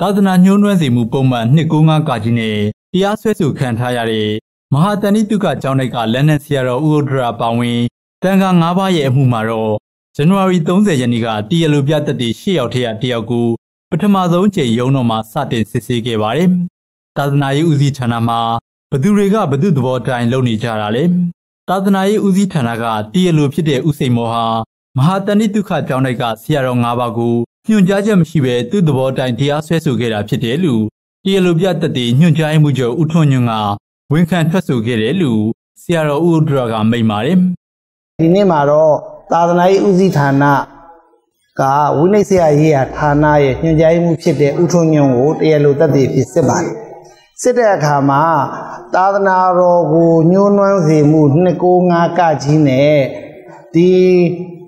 သာသနာညှိုးနွမ်းစေမှုပုံမှန်295ကကြီးနဲ့တရားစွဲဆိုခံထားရတဲ့မဟာတဏိတုကကျောင်းတိုက်ကလက်နက်ဆရာတော်ဦးဥဒရာပါဝင်တန်ခါ9ပါးရဲ့အမှုမှာတော့ဇန်နဝါရီ30ရက်နေ့ကတရားလိုပြသက်တဲ့၈ယောက်ထက်တယောက်ကိုပထမဆုံးချိန်ရုံးတော်မှာစတင်စစ်ဆေးခဲ့ပါတယ်။သာသနာရေးဦးစီးဌာနမှာဘသူတွေကဘသူသဘောတိုင်းလုပ်နေကြတာလဲ။သာသနာရေးဦးစီးဌာနကတရားလိုဖြစ်တဲ့ဦးစိန်မောဟာမဟာတဏိတုခကျောင်းတိုက်ကဆရာတော်၅ပါးကို ညွှန်ကြားချက်မရှိဘဲသူ့သဘောတိုင်းတရားဆွဲဆိုခဲ့တာဖြစ်တယ်လို့တရားလိုပြသက်တဲ့ညွှန်ကြားမှုချုပ်ဦးထွန်းညွန့်ကဝန်ခံထွက်ဆိုခဲ့တယ်လို့ဆရာတော်ဦးဒရကမိန့်ပါတယ်ဒီနေ့မှာတော့သာသနာရေးဦးစီးဌာနကဝိနည်းဆရာရေးရာဌာနရဲ့ညွှန်ကြားမှုဖြစ်တဲ့ဦးထွန်းညွန့်ကိုတရားလိုသက်သေဖြစ်စစ်ပါတယ်စစ်တဲ့အခါမှာသာသနာတော်ကိုညှိုးနွမ်းစေမှု295ကကြီးနဲ့ဒီ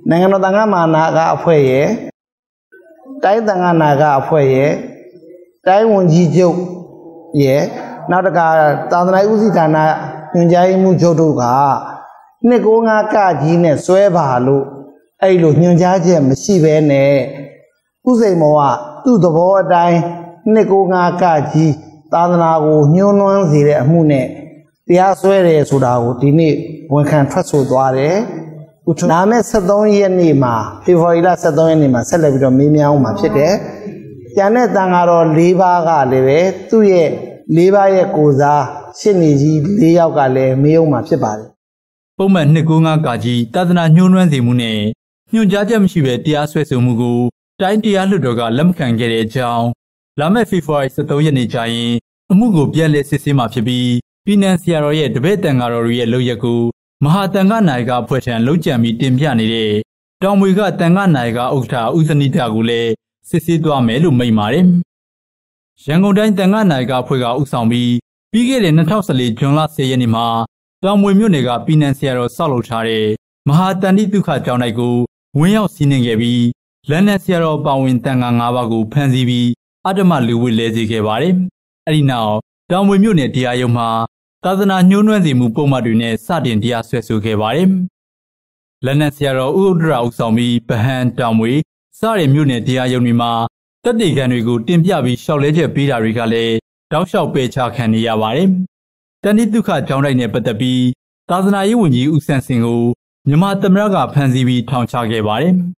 နိုင်ငံတော်တန်ခါမာနာကအဖွဲ့ရဲ့ တိုင်းတန်ခါနာကအဖွဲ့ရဲ့တိုင်းဝန်ကြီးချုပ်ရဲ့နောက်တကသာသနာ့ဦးစီးဌာနညွှန်ကြားမှုချုပ်တို့က295ကကြီးနဲ့စွဲပါလို့အဲ့လိုညွှန်ကြားချက်မရှိဘဲနဲ့ဥစိန်မောကသူ့သဘောအတိုင်း295ကကြီးသာသနာကိုညှိုးနွမ်းစေတဲ့အမှုနဲ့တရားစွဲတယ်ဆိုတာကိုဒီနေ့ဝန်ခံထွက်ဆိုသွားတယ်။ နာမဲ့73ရက်နေ့မှာဖေဖော်ဝါရီလ73ရက်နေ့မှာဆက်လက်ပြီးတော့မေးမြန်းအောင်မှာဖြစ်တယ်။ကျန်တဲ့တန်ဃာတော်၄ပါးကလည်းပဲသူ့ရဲ့၄ပါးရဲ့ကိုစားရှစ်နေကြီး၄ယောက်ကလည်းမေးအောင်မှာဖြစ်ပါတယ်။ပုံမှန်295ကကြီးသာသနာညှိုးနွမ်းစေမှုနဲ့ညွှန်ကြားချက်မရှိဘဲတရားစွဲဆိုမှုကိုတိုင်းတရားလွှတ်တော်ကလက်မခံခဲ့တဲ့အကြောင်းလာမယ့်ဖေဖော်ဝါရီ23ရက်နေ့ကျရင်အမှုကိုပြန်လည်စစ်ဆေးမှာဖြစ်ပြီးပြည်နယ်ဆရာတော်ရဲ့တပည့်တန်ဃာတော်တွေရဲ့လုပ်ရက်ကို မဟာတန်ခနိုင်ကအဖွဲ့ထံလုံးကြံပြီးတင်ပြနေတဲ့တောင်မွေကတန်ခနိုင်ကဥက္ကဋ္ဌဦးစနိတာကိုလည်းစစ်ဆေးသွားမယ်လို့မိန့်ပါတယ်။ရန်ကုန်တိုင်းတန်ခနိုင်ကအဖွဲ့ကဥဆောင်ပြီးပြီးခဲ့တဲ့2014ဇွန်လ10ရက်နေ့မှာတောင်မွေမြို့နယ်ကပြည်နယ်ဆရာတော်ဆောက်လုပ်ထားတဲ့မဟာတန်တိဒုက္ခကျောင်းတိုက်ကိုဝင်းရောက်စီးနှင်ခဲ့ပြီးလက်နက်ဆရာတော်ပါဝင်တန်ခါ၅ပါးကိုဖမ်းဆီးပြီးအတ္တမလူဝိလဲစေခဲ့ပါတယ်။အဲဒီနောက်တောင်မွေမြို့နယ်တရားရုံးမှာ သာသနာညှိုးနွမ်းစေမှုပုံမှန်တွေနဲ့စတင်တရားစွဲဆိုခဲ့ပါတယ်။လက်နက်ဆရာတော်ဥဒရာဦးဆောင်ပြီးဗဟန်တောင်မွေစတဲ့မြို့နယ်တရားရုံးတွေမှာတက်တေခံတွေကိုတင်ပြပြီးရှောက်လဲချက်ပေးတာတွေကလည်းတောက်လျှောက်ပယ်ချခံနေရပါတယ်။တဏိဒုက္ခကြောင်းတိုက်နဲ့ပတ်သက်ပြီးသာသနာရေးဝန်ကြီးဦးဆန်းစင်ကိုမြန်မာသမ္မတကဖမ်းဆီးပြီးထောင်ချခဲ့ပါတယ်။